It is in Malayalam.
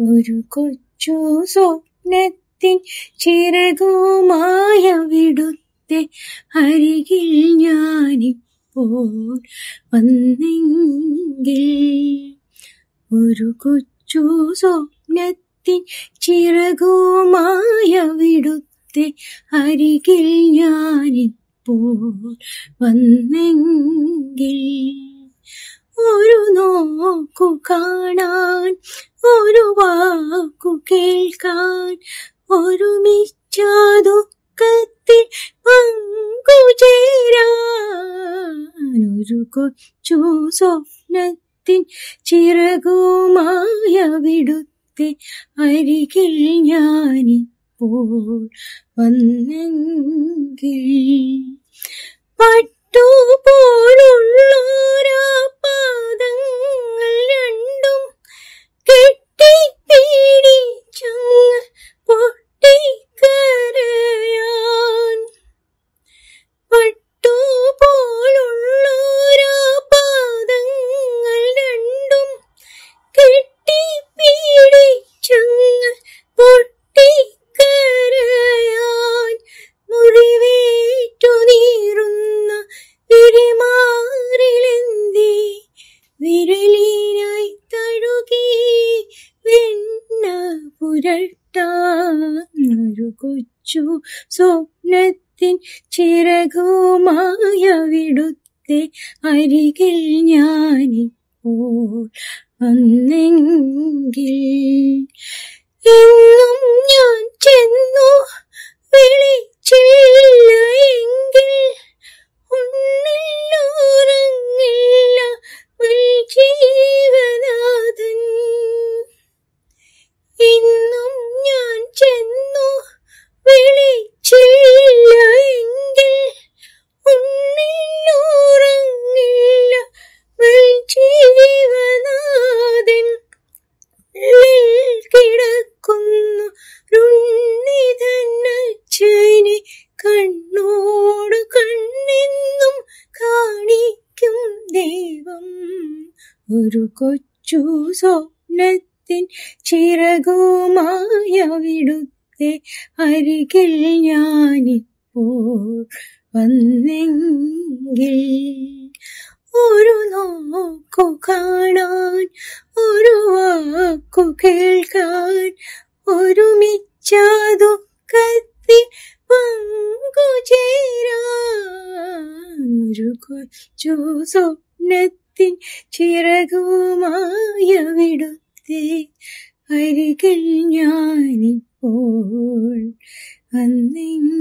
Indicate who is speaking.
Speaker 1: ഒരു കൊച്ചു സ്വപ്നത്തിൻ ചിറകുമായ വിടുത്തെ അരികിൽ ഞാനിപ്പോൾ വന്നെങ്കിൽ. ഒരു കൊച്ചു സ്വപ്നത്തിൻ ചിറകുമായ വിടുത്തെ അരികിൽ ഞാനിപ്പോൾ വന്നെങ്കിൽ. ഒരു നോക്കു കാണാൻ ഒരു വാക്കു കേൾക്കാൻ. ഒരുമിച്ച ദുഃഖത്തിൽ പങ്കു ചേരാനൊരു കൊച്ചു സ്വപ്നത്തിൻ ചിറകുമായ വിടുത്തെ അരികിൽ ഞാനിപ്പോൾ വന്നെങ്കിൽ. പട്ടുപോലുള്ളോരാ കൊച്ചു സ്വപ്നത്തിൻ ചിറകുമായ വിടുത്തെ അരികിൽ ഞാനിപ്പോൾ വന്നെങ്കിൽ എന്നും ഞാൻ ചെന്നു കണ്ണോട് കണ്ണെന്നും കാണിക്കും ദൈവം. ഒരു കൊച്ചു സ്വപ്നത്തിൻ ചിറകുമായ വിടുത്തെ അരികിൽ ഞാനിപ്പോൾ വന്നെങ്കിൽ ഒരു നോക്കു കാണാൻ ഒരു വാക്കു കേൾക്കാൻ ഒരുമിച്ച ദുഃഖത്തിൽ സ്വപ്നത്തിൻ ചിറകുമായ വിടുത്തി അരികിൽ ഞാനിപ്പോൾ വന്നെങ്കിൽ.